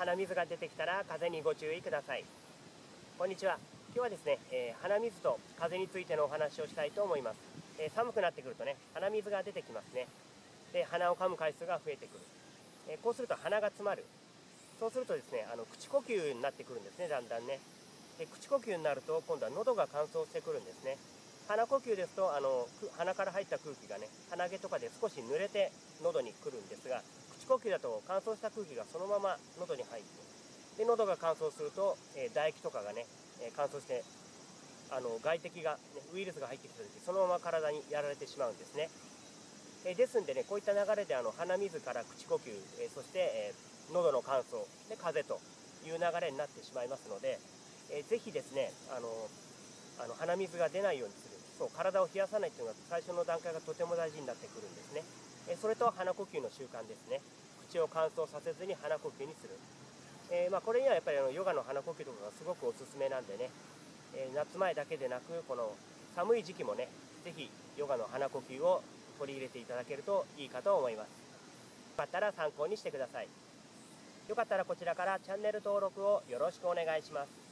鼻水が出てきたら風にご注意ください。こんにちは。今日はですね、えー、鼻水と風についてのお話をしたいと思います、えー、寒くなってくるとね鼻水が出てきますね。で鼻を噛む回数が増えてくる、えー、こうすると鼻が詰まる。そうするとですねあの口呼吸になってくるんですねだんだんね。で口呼吸になると今度は喉が乾燥してくるんですね。鼻呼吸ですとあの鼻から入った空気がね鼻毛とかで少し濡れて喉に来るんです。呼吸だと乾燥した空気がそのまま喉に入ってで喉が乾燥すると、え、唾液とかがね、え、乾燥してあの外敵が、ね、ウイルスが入ってきた時そのまま体にやられてしまうんですね、え、ですんでねこういった流れであの鼻水から口呼吸、えそして、え喉の乾燥で風邪という流れになってしまいますので、えー、ぜひですねあのあの鼻水が出ないようにする。そう体を冷やさないというのが最初の段階がとても大事になってくるんですね、えそれと鼻呼吸の習慣ですね。口を乾燥させずに鼻呼吸にする、えー、まあ、これにはやっぱりあのヨガの鼻呼吸とかがすごくおすすめなんでね、え夏前だけでなくこの寒い時期もね是非ヨガの鼻呼吸を取り入れていただけるといいかと思います。よかったら参考にしてください。よかったらこちらからチャンネル登録をよろしくお願いします。